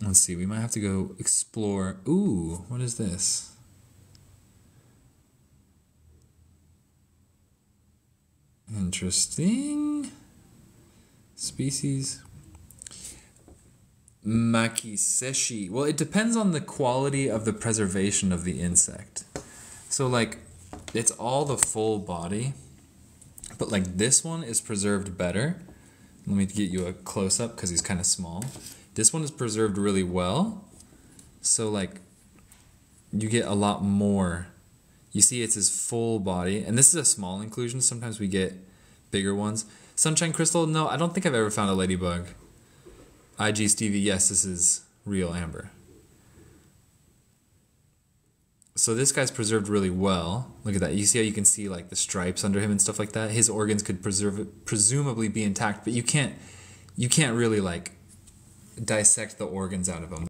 Let's see, we might have to go explore. Ooh, what is this? Interesting. Species. Makiseshi. Well, it depends on the quality of the preservation of the insect. So, like, it's all the full body, but like this one is preserved better. Let me get you a close up because he's kind of small. This one is preserved really well. So, like, you get a lot more. You see, it's his full body, and this is a small inclusion. Sometimes we get bigger ones. Sunshine Crystal, no, I don't think I've ever found a ladybug. IG Stevie, yes, this is real amber. So this guy's preserved really well. Look at that. You see how you can see like the stripes under him and stuff like that. His organs could preserve it presumably be intact, but you can't you can't really like dissect the organs out of him.